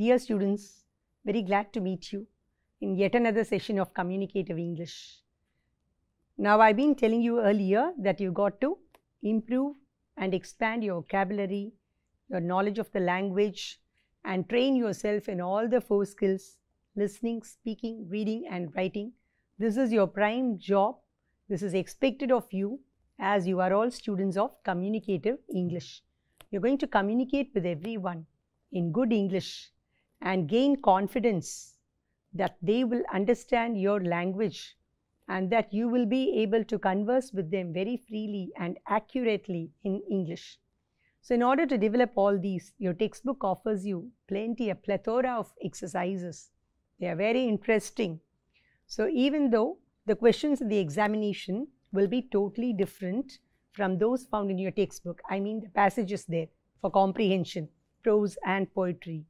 Dear students, very glad to meet you in yet another session of Communicative English. Now, I've been telling you earlier that you got to improve and expand your vocabulary, your knowledge of the language, and train yourself in all the four skills listening, speaking, reading, and writing. This is your prime job. This is expected of you as you are all students of communicative English. You're going to communicate with everyone in good English and gain confidence that they will understand your language and that you will be able to converse with them very freely and accurately in English. So, in order to develop all these, your textbook offers you plenty, a plethora of exercises. They are very interesting. So, even though the questions in the examination will be totally different from those found in your textbook, I mean the passages there for comprehension, prose and poetry.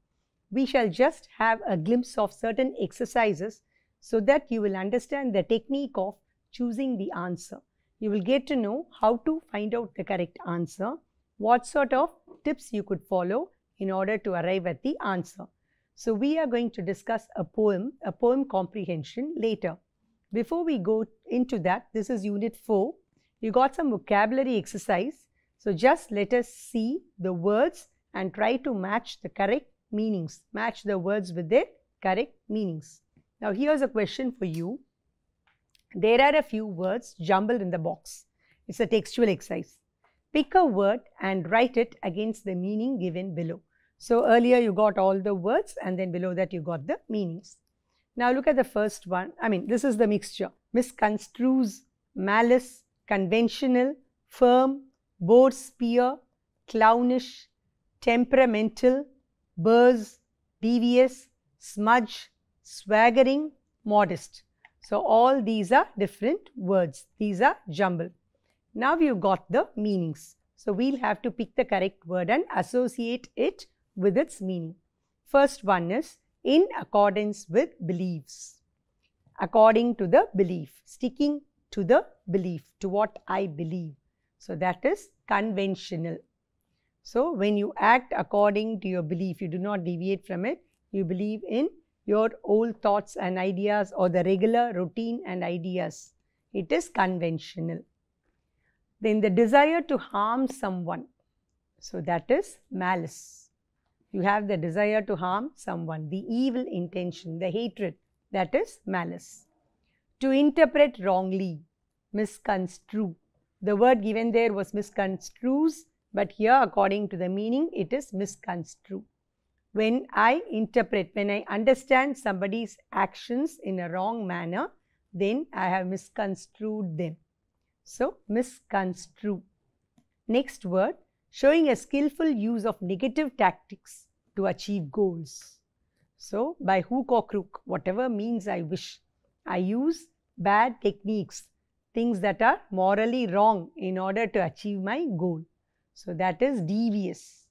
We shall just have a glimpse of certain exercises so that you will understand the technique of choosing the answer. You will get to know how to find out the correct answer, what sort of tips you could follow in order to arrive at the answer. So, we are going to discuss a poem, a poem comprehension later. Before we go into that, this is unit 4. You got some vocabulary exercise. So, just let us see the words and try to match the correct meanings, match the words with their correct meanings. Now, here's a question for you. There are a few words jumbled in the box. It's a textual exercise. Pick a word and write it against the meaning given below. So, earlier you got all the words and then below that you got the meanings. Now, look at the first one. I mean, this is the mixture. Misconstrues, malice, conventional, firm, bore spear, clownish, temperamental, burrs, devious, smudge, swaggering, modest. So, all these are different words. These are jumble. Now, we have got the meanings. So, we will have to pick the correct word and associate it with its meaning. First one is in accordance with beliefs. According to the belief, sticking to the belief, to what I believe. So, that is conventional. So, when you act according to your belief, you do not deviate from it, you believe in your old thoughts and ideas or the regular routine and ideas. It is conventional. Then the desire to harm someone. So, that is malice. You have the desire to harm someone, the evil intention, the hatred, that is malice. To interpret wrongly, misconstrue. The word given there was misconstrues, but here according to the meaning, it is misconstrue when I interpret, when I understand somebody's actions in a wrong manner, then I have misconstrued them. So, misconstrue. Next word, showing a skillful use of negative tactics to achieve goals. So, by hook or crook, whatever means I wish, I use bad techniques, things that are morally wrong in order to achieve my goal. So, that is devious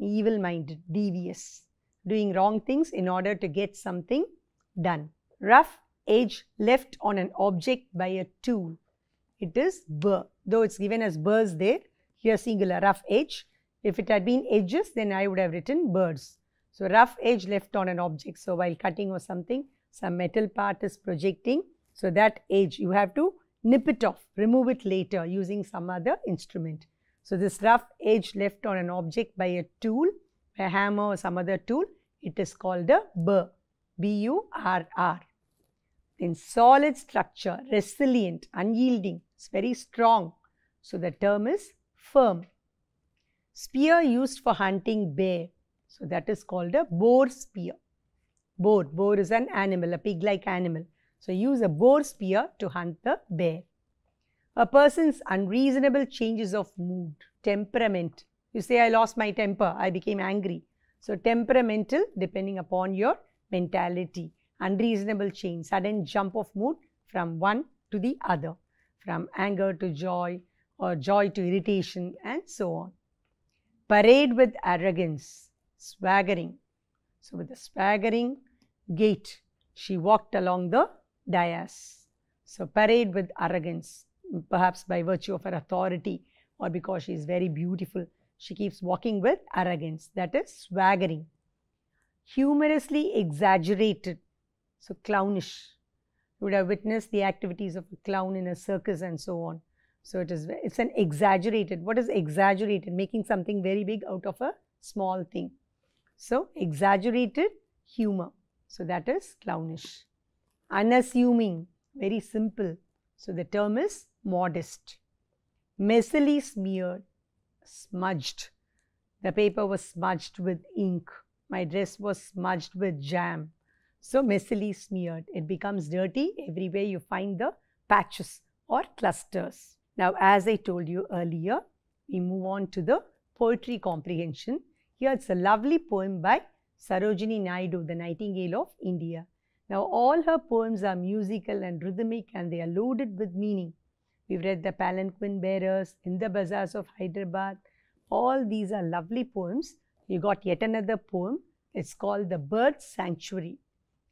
evil minded, devious, doing wrong things in order to get something done. Rough edge left on an object by a tool. It is burr, though it's given as burrs there, here singular, rough edge. If it had been edges, then I would have written burrs. So, rough edge left on an object. So, while cutting or something, some metal part is projecting. So, that edge you have to nip it off, remove it later using some other instrument. So, this rough edge left on an object by a tool, a hammer or some other tool, it is called a burr, B-U-R-R. Then solid structure, resilient, unyielding, it's very strong. So, the term is firm. Spear used for hunting bear. So, that is called a boar spear. Boar, boar is an animal, a pig-like animal. So, use a boar spear to hunt the bear. A person's unreasonable changes of mood, temperament. You say, I lost my temper, I became angry. So, temperamental depending upon your mentality. Unreasonable change, sudden jump of mood from one to the other, from anger to joy or joy to irritation and so on. Parade with arrogance, swaggering. So, with a swaggering gait, she walked along the dais. So, parade with arrogance perhaps by virtue of her authority or because she is very beautiful. She keeps walking with arrogance, that is swaggering. humorously exaggerated. So clownish. You would have witnessed the activities of a clown in a circus and so on. So it is it's an exaggerated. What is exaggerated? Making something very big out of a small thing. So exaggerated humor. So that is clownish. Unassuming, very simple. So the term is modest. Messily smeared, smudged. The paper was smudged with ink. My dress was smudged with jam. So messily smeared. It becomes dirty everywhere you find the patches or clusters. Now, as I told you earlier, we move on to the poetry comprehension. Here it's a lovely poem by Sarojini Naidu, the Nightingale of India. Now, all her poems are musical and rhythmic and they are loaded with meaning. We've read the Palanquin Bearers, In the Bazaars of Hyderabad. All these are lovely poems. You got yet another poem. It's called The Bird Sanctuary.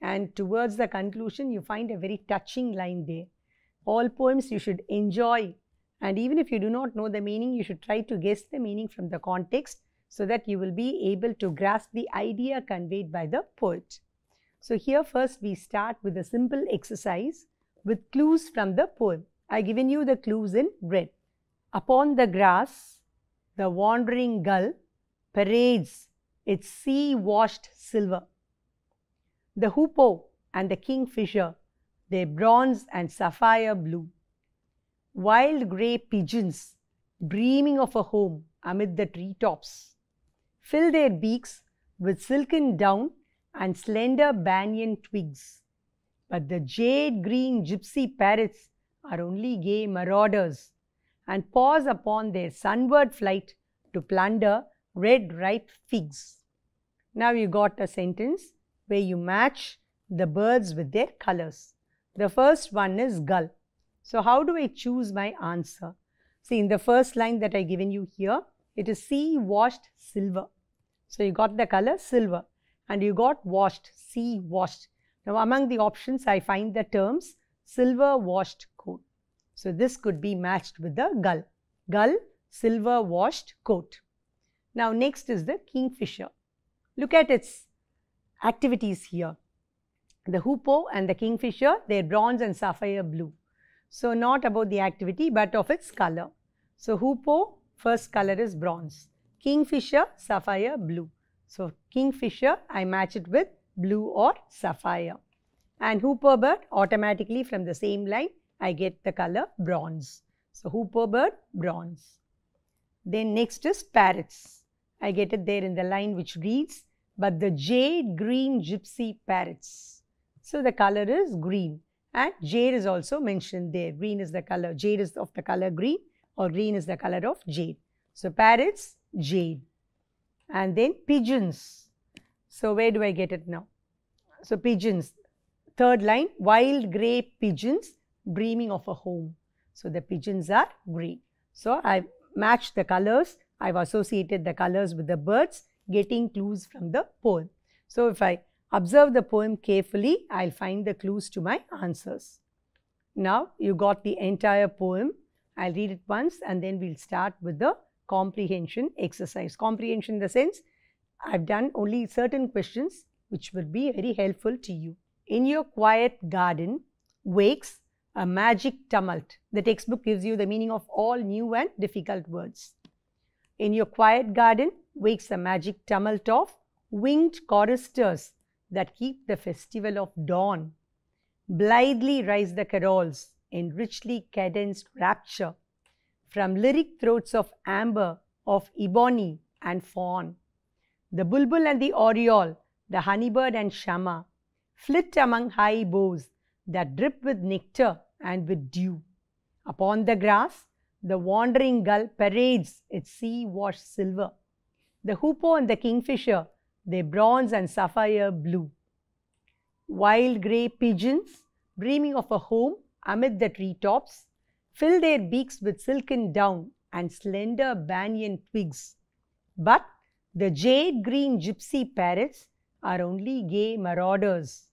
And towards the conclusion, you find a very touching line there. All poems you should enjoy. And even if you do not know the meaning, you should try to guess the meaning from the context so that you will be able to grasp the idea conveyed by the poet. So here first we start with a simple exercise with clues from the poem. I given you the clues in red. Upon the grass, the wandering gull parades its sea-washed silver. The hoopoe and the kingfisher, their bronze and sapphire blue. Wild grey pigeons, dreaming of a home amid the treetops, fill their beaks with silken down and slender banyan twigs. But the jade green gypsy parrots are only gay marauders and pause upon their sunward flight to plunder red ripe figs. Now you got a sentence where you match the birds with their colors. The first one is gull. So how do I choose my answer? See in the first line that I given you here, it is sea washed silver. So you got the color silver and you got washed, sea washed. Now among the options I find the terms silver washed coat. So this could be matched with the gull. Gull, silver washed coat. Now next is the kingfisher. Look at its activities here. The hoopoe and the kingfisher, they're bronze and sapphire blue. So not about the activity but of its color. So hoopoe, first color is bronze. Kingfisher, sapphire blue. So kingfisher, I match it with blue or sapphire. And hoopoe bird, automatically from the same line, I get the color bronze. So hoopoe bird, bronze. Then next is parrots. I get it there in the line which reads, but the jade green gypsy parrots. So the color is green and jade is also mentioned there. Green is the color, jade is of the color green or green is the color of jade. So parrots, jade. And then pigeons. So where do I get it now? So pigeons. Third line, wild grey pigeons dreaming of a home. So the pigeons are grey. So I matched the colors. I've associated the colors with the birds getting clues from the poem. So if I observe the poem carefully, I'll find the clues to my answers. Now you got the entire poem. I'll read it once and then we'll start with the comprehension exercise. Comprehension in the sense, I've done only certain questions which will be very helpful to you. In your quiet garden wakes a magic tumult. The textbook gives you the meaning of all new and difficult words. In your quiet garden wakes a magic tumult of winged choristers that keep the festival of dawn. Blithely rise the carols in richly cadenced rapture from lyric throats of amber, of ebony and fawn. The bulbul and the oriole, the honeybird and shama, flit among high boughs that drip with nectar and with dew. Upon the grass, the wandering gull parades its sea-washed silver. The hoopoe and the kingfisher, their bronze and sapphire blue. Wild grey pigeons, dreaming of a home amid the treetops, fill their beaks with silken down and slender banyan twigs. But the jade green gypsy parrots are only gay marauders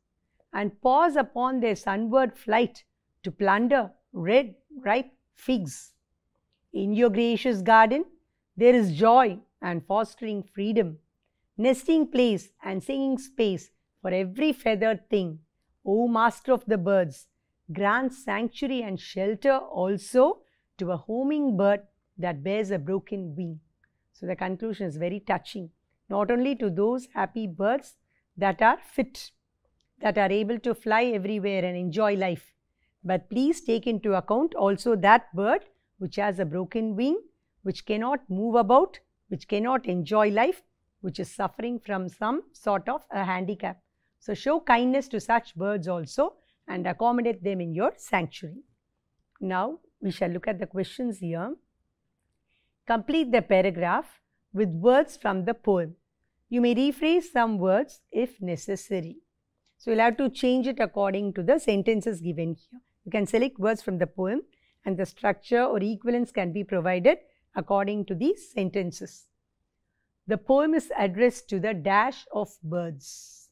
and pause upon their sunward flight to plunder red ripe figs. In your gracious garden, there is joy and fostering freedom. nesting place and singing space for every feathered thing. O master of the birds, grant sanctuary and shelter also to a homing bird that bears a broken wing. So the conclusion is very touching, not only to those happy birds that are fit, that are able to fly everywhere and enjoy life, but please take into account also that bird which has a broken wing, which cannot move about, which cannot enjoy life, which is suffering from some sort of a handicap. So, show kindness to such birds also and accommodate them in your sanctuary. Now, we shall look at the questions here. Complete the paragraph with words from the poem. You may rephrase some words if necessary. So, you will have to change it according to the sentences given here. You can select words from the poem and the structure or equivalence can be provided according to these sentences. The poem is addressed to the dash of birds.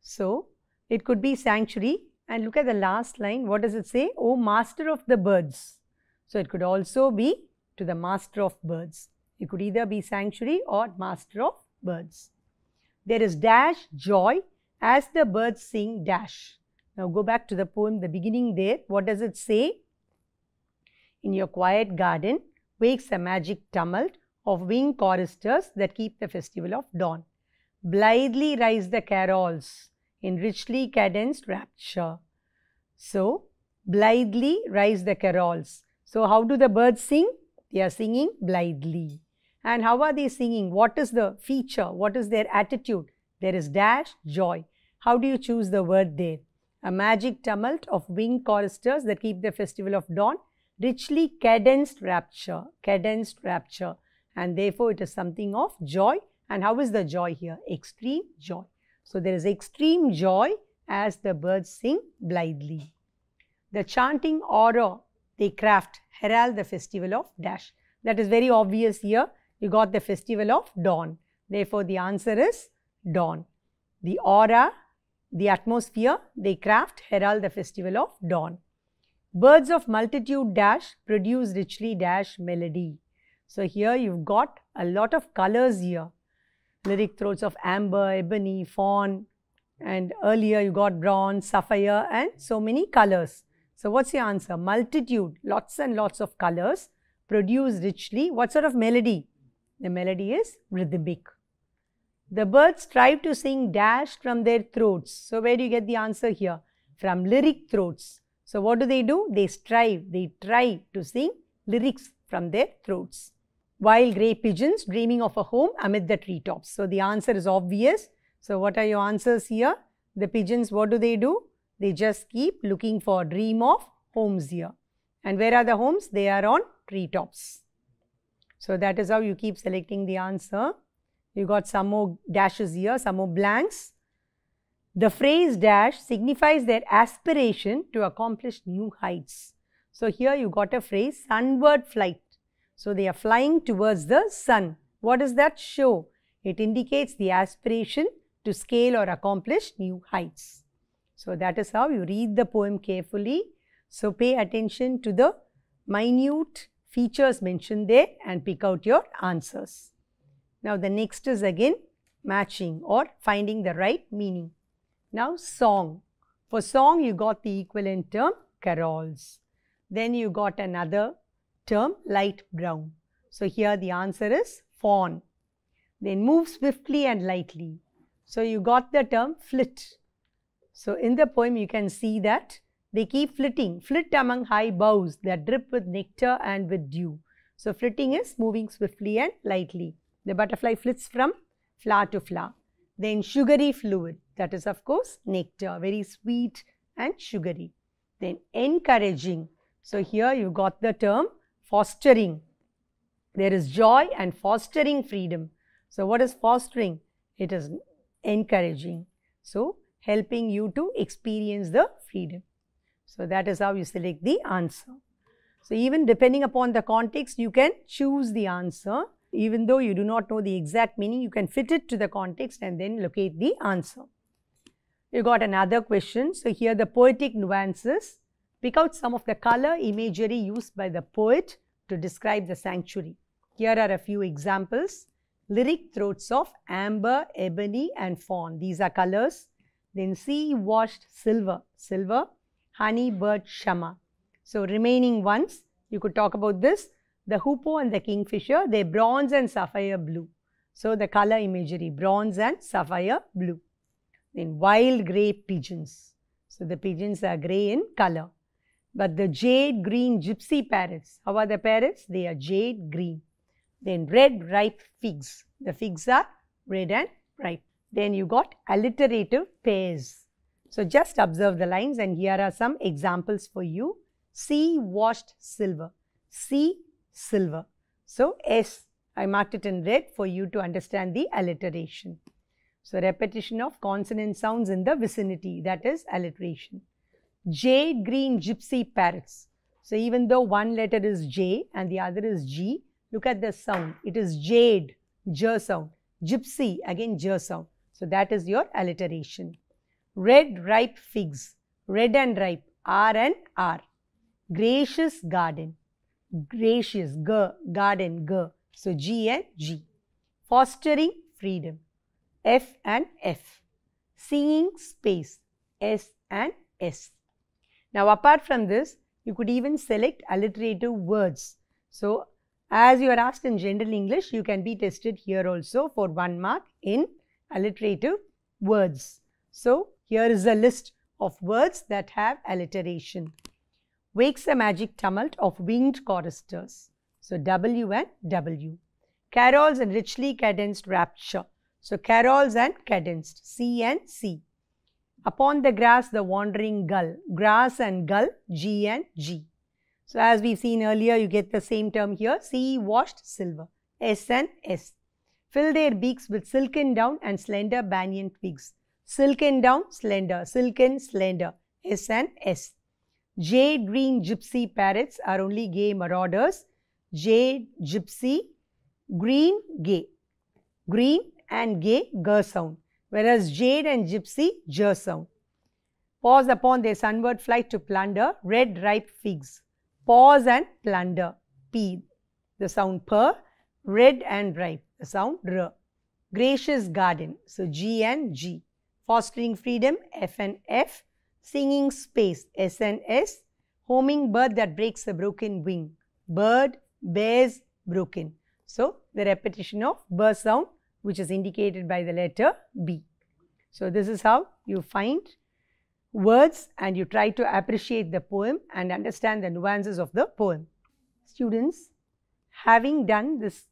So, it could be sanctuary and look at the last line. What does it say? Oh, master of the birds. So, it could also be to the master of birds. It could either be sanctuary or master of birds. There is dash joy as the birds sing dash. Now go back to the poem, the beginning there. What does it say? In your quiet garden wakes a magic tumult of winged choristers that keep the festival of dawn. Blithely rise the carols in richly cadenced rapture. So, blithely rise the carols. So, how do the birds sing? They are singing blithely. And how are they singing? What is the feature? What is their attitude? There is dash, joy. How do you choose the word there? A magic tumult of winged choristers that keep the festival of dawn, richly cadenced rapture, cadenced rapture. And therefore, it is something of joy. And how is the joy here? Extreme joy. So, there is extreme joy as the birds sing blithely. The chanting aura they craft herald the festival of dash. That is very obvious here. You got the festival of dawn. Therefore, the answer is dawn. The aura, the atmosphere, they craft herald the festival of dawn. Birds of multitude dash produce richly dash melody. So, here you've got a lot of colors here. Lyric throats of amber, ebony, fawn, and earlier you got bronze, sapphire, and so many colors. So, what's your answer? Multitude, lots and lots of colors produce richly. What sort of melody? The melody is rhythmic. The birds strive to sing dash from their throats. So, where do you get the answer here? From lyric throats. So, what do they do? They strive, they try to sing lyrics from their throats. While grey pigeons dreaming of a home amid the treetops. So, the answer is obvious. So, what are your answers here? The pigeons, what do they do? They just keep looking for dream of homes here. And where are the homes? They are on treetops. So that is how you keep selecting the answer. You got some more dashes here, some more blanks. The phrase dash signifies their aspiration to accomplish new heights. So here you got a phrase sunward flight. So they are flying towards the sun. What does that show? It indicates the aspiration to scale or accomplish new heights. So that is how you read the poem carefully. So pay attention to the minute features mentioned there and pick out your answers. Now the next is again matching or finding the right meaning. Now song. For song you got the equivalent term carols. Then you got another term light brown. So here the answer is fawn. Then move swiftly and lightly. So you got the term flit. So in the poem you can see that they keep flitting, flit among high boughs that drip with nectar and with dew. So flitting is moving swiftly and lightly. The butterfly flits from flower to flower. Then sugary fluid, that is of course nectar, very sweet and sugary. Then encouraging. So here you got the term fostering. There is joy and fostering freedom. So what is fostering? It is encouraging. So helping you to experience the freedom. So that is how you select the answer. So even depending upon the context, you can choose the answer. Even though you do not know the exact meaning, you can fit it to the context and then locate the answer. You got another question. So here the poetic nuances. Pick out some of the color imagery used by the poet to describe the sanctuary. Here are a few examples. lyric throats of amber, ebony and fawn. These are colors. Then sea washed silver, silver, honey bird shama. So remaining ones, you could talk about this. The hoopoe and the kingfisher, they bronze and sapphire blue. So the color imagery, bronze and sapphire blue. Then wild grey pigeons. So the pigeons are grey in color. But the jade green gypsy parrots, how are the parrots? They are jade green. Then red ripe figs. The figs are red and ripe. Then you got alliterative pairs. So just observe the lines and here are some examples for you. Sea washed silver. Sea silver. So S, I marked it in red for you to understand the alliteration. So repetition of consonant sounds in the vicinity that is alliteration. Jade green gypsy parrots. So even though one letter is J and the other is G, look at the sound. It is jade, J sound. Gypsy, again J sound. So that is your alliteration. Red ripe figs. Red and ripe, R and R. Gracious garden. Gracious, G, garden, G. So G and G. Fostering freedom. F and F. Seeing space. S and S. Now apart from this, you could even select alliterative words. So as you are asked in general English, you can be tested here also for one mark in alliterative words. So here is a list of words that have alliteration. Wakes a magic tumult of winged choristers. So W and W. Carols and richly cadenced rapture. So carols and cadenced. C and C. Upon the grass, the wandering gull. Grass and gull, G and G. So as we've seen earlier, you get the same term here. Sea washed silver. S and S. Fill their beaks with silken down and slender banyan twigs. Silken down, slender. Silken, slender. S and S. Jade green gypsy parrots are only gay marauders. Jade, gypsy, green, gay. Green and gay, g sound whereas jade and gypsy, j sound. Pause upon their sunward flight to plunder red ripe figs. Pause and plunder, p, the sound per, red and ripe, the sound r. Gracious garden, so G and G. Fostering freedom, F and F. Singing space, S and S. Homing bird that breaks a broken wing. Bird, bears, broken. So, the repetition of bird sound which is indicated by the letter B. So, this is how you find words and you try to appreciate the poem and understand the nuances of the poem. Students, having done this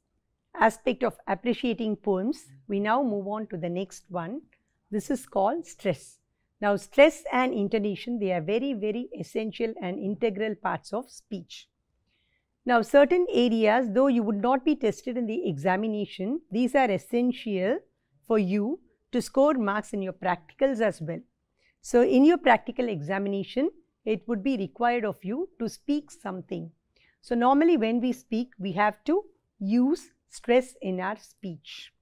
aspect of appreciating poems, we now move on to the next one. This is called stress. Now, stress and intonation, they are very, very essential and integral parts of speech. Now, certain areas, though you would not be tested in the examination, these are essential for you to score marks in your practicals as well. So, in your practical examination, it would be required of you to speak something. So, normally when we speak, we have to use stress in our speech.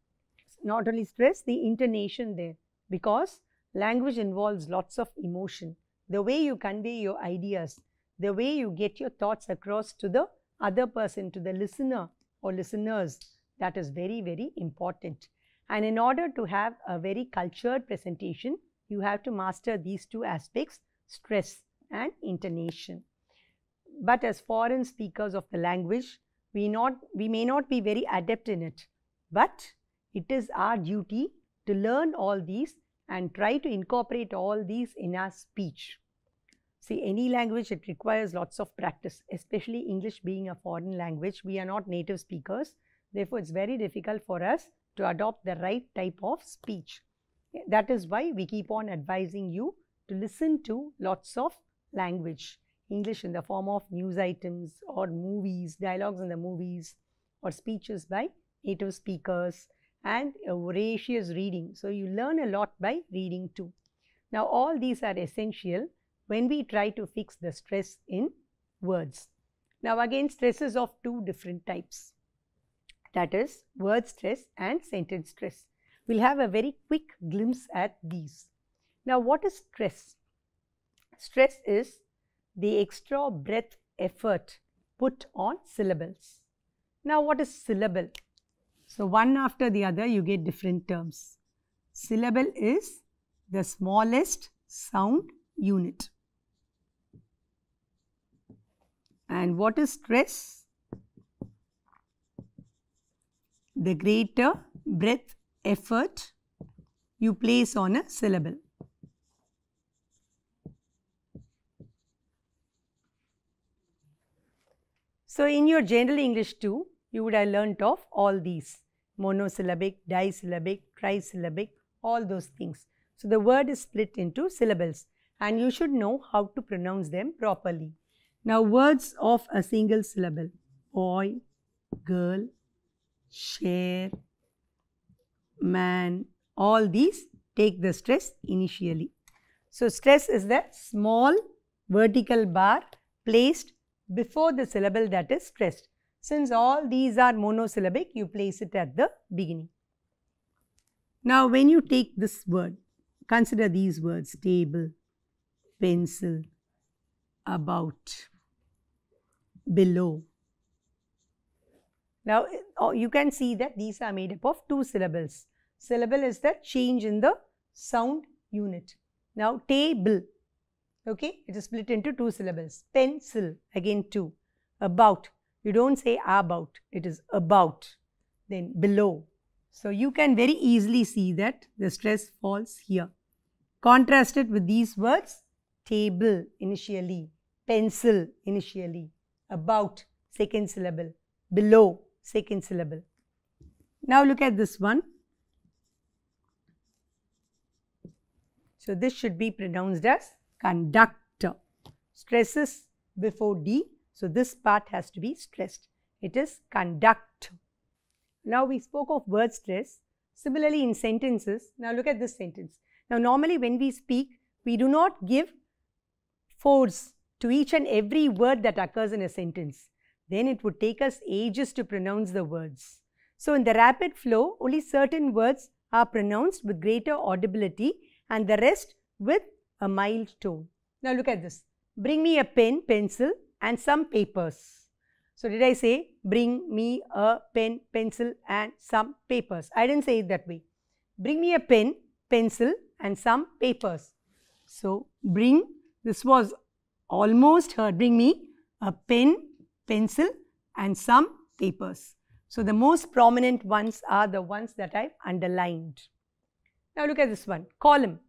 Not only stress, the intonation there because language involves lots of emotion. The way you convey your ideas, the way you get your thoughts across to the other person, to the listener or listeners, that is very, very important. And in order to have a very cultured presentation, you have to master these two aspects, stress and intonation. But as foreign speakers of the language, we, not, we may not be very adept in it. But it is our duty to learn all these and try to incorporate all these in our speech. See, any language, it requires lots of practice, especially English being a foreign language. We are not native speakers. Therefore, it's very difficult for us to adopt the right type of speech. That is why we keep on advising you to listen to lots of language. English in the form of news items or movies, dialogues in the movies or speeches by native speakers and a voracious reading. So, you learn a lot by reading too. Now, all these are essential when we try to fix the stress in words. Now again stresses of two different types that is word stress and sentence stress. We will have a very quick glimpse at these. Now what is stress? Stress is the extra breath effort put on syllables. Now what is syllable? So, one after the other you get different terms. Syllable is the smallest sound unit. And what is stress? The greater breath effort you place on a syllable. So, in your general English too, you would have learnt of all these monosyllabic, disyllabic, trisyllabic, all those things. So, the word is split into syllables and you should know how to pronounce them properly. Now, words of a single syllable boy, girl, share, man, all these take the stress initially. So, stress is the small vertical bar placed before the syllable that is stressed. Since all these are monosyllabic, you place it at the beginning. Now, when you take this word, consider these words table, pencil, about, below. Now, oh, you can see that these are made up of two syllables. Syllable is the change in the sound unit. Now, table, okay, it is split into two syllables. Pencil, again two. About, you don't say about, it is about. Then below. So, you can very easily see that the stress falls here. Contrast it with these words, table initially, pencil initially, about second syllable, below second syllable. Now look at this one. So this should be pronounced as conductor. Stresses before D. So this part has to be stressed. It is conduct. Now we spoke of word stress. Similarly in sentences, now look at this sentence. Now normally when we speak, we do not give force to each and every word that occurs in a sentence. Then it would take us ages to pronounce the words. So in the rapid flow, only certain words are pronounced with greater audibility and the rest with a mild tone. Now look at this. Bring me a pen, pencil and some papers. So did I say bring me a pen, pencil and some papers? I didn't say it that way. Bring me a pen, pencil and some papers. So bring, this was almost heard. Bring me a pen, pencil and some papers. So the most prominent ones are the ones that I've underlined. Now look at this one, column.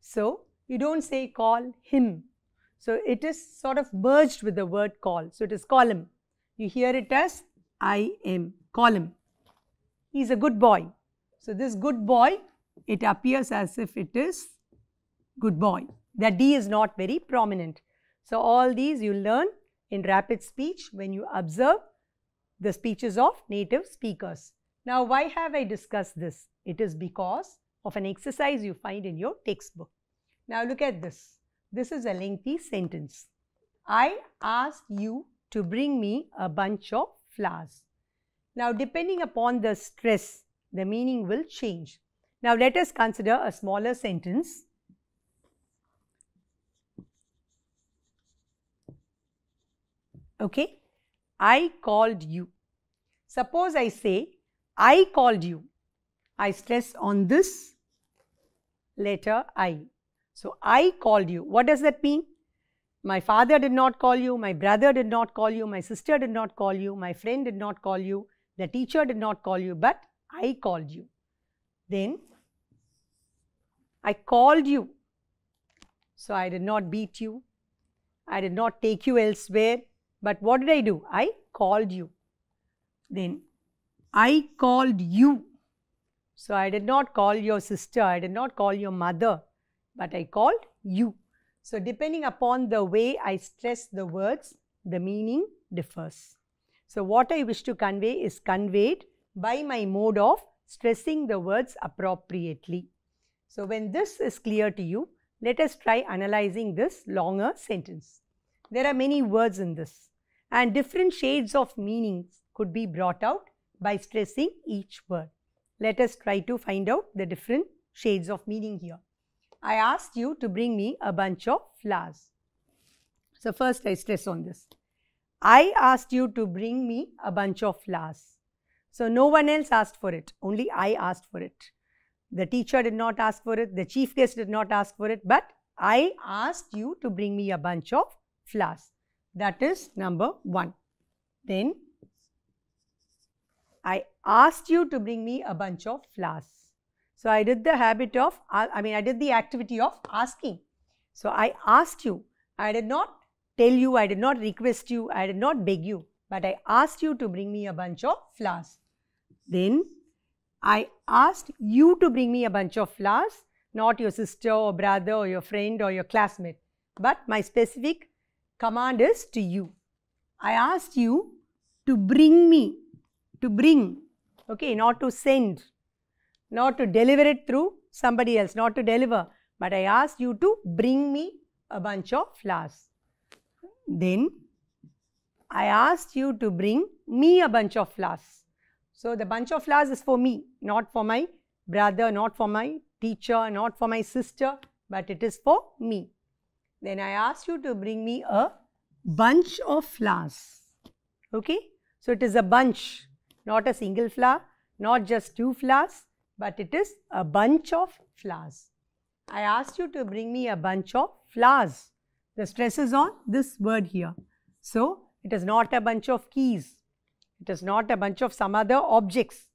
So you don't say call him. So it is sort of merged with the word call. So it is column. You hear it as I am, column. He is a good boy. So this good boy, it appears as if it is good boy. That D is not very prominent. So all these you learn in rapid speech when you observe the speeches of native speakers. Now why have I discussed this? It is because of an exercise you find in your textbook. Now look at this. This is a lengthy sentence. I asked you to bring me a bunch of flowers. Now depending upon the stress, the meaning will change. Now let us consider a smaller sentence. Okay, I called you. Suppose I say, I called you. I stress on this letter I. So, I called you. What does that mean? My father did not call you, my brother did not call you, my sister did not call you, my friend did not call you, the teacher did not call you, but I called you. Then, I called you. So, I did not beat you, I did not take you elsewhere, but what did I do? I called you. Then, I called you. So, I did not call your sister, I did not call your mother, but I called you. So, depending upon the way I stress the words, the meaning differs. So, what I wish to convey is conveyed by my mode of stressing the words appropriately. So, when this is clear to you, let us try analyzing this longer sentence. There are many words in this and different shades of meanings could be brought out by stressing each word. Let us try to find out the different shades of meaning here. I asked you to bring me a bunch of flowers. So, first I stress on this. I asked you to bring me a bunch of flowers. So no one else asked for it, only I asked for it. The teacher did not ask for it, the chief guest did not ask for it, but I asked you to bring me a bunch of flowers. That is number one. Then I asked you to bring me a bunch of flowers. So I did the habit of, I mean, I did the activity of asking. So I asked you. I did not tell you, I did not request you, I did not beg you, but I asked you to bring me a bunch of flowers. Then I asked you to bring me a bunch of flowers, not your sister or brother or your friend or your classmate, but my specific command is to you. I asked you to bring me, to bring, okay, not to send, not to deliver it through somebody else, not to deliver, but I asked you to bring me a bunch of flowers. Then I asked you to bring me a bunch of flowers. So the bunch of flowers is for me, not for my brother, not for my teacher, not for my sister, but it is for me. Then I asked you to bring me a bunch of flowers. Okay? So it is a bunch, not a single flower, not just two flowers, but it is a bunch of flowers. I asked you to bring me a bunch of flowers. The stress is on this word here. So, it is not a bunch of keys. It is not a bunch of some other objects,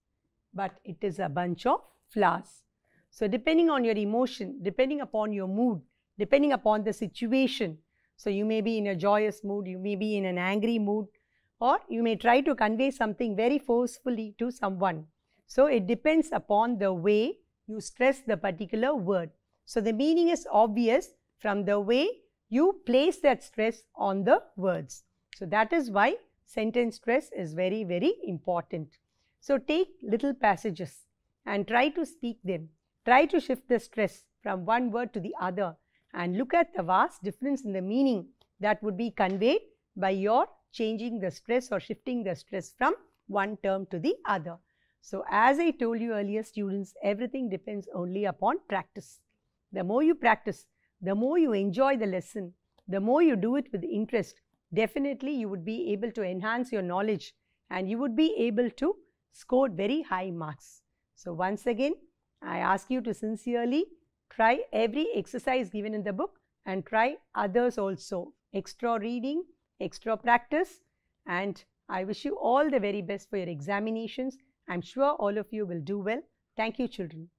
but it is a bunch of flowers. So, depending on your emotion, depending upon your mood, depending upon the situation, so you may be in a joyous mood, you may be in an angry mood, or you may try to convey something very forcefully to someone. So, it depends upon the way you stress the particular word. So, the meaning is obvious from the way you place that stress on the words. So that is why sentence stress is very, very important. So take little passages and try to speak them. Try to shift the stress from one word to the other and look at the vast difference in the meaning that would be conveyed by your changing the stress or shifting the stress from one term to the other. So as I told you earlier students, everything depends only upon practice. The more you practice, the more you enjoy the lesson, the more you do it with interest, definitely you would be able to enhance your knowledge and you would be able to score very high marks. So once again, I ask you to sincerely try every exercise given in the book and try others also. Extra reading, extra practice and I wish you all the very best for your examinations. I'm sure all of you will do well. Thank you children.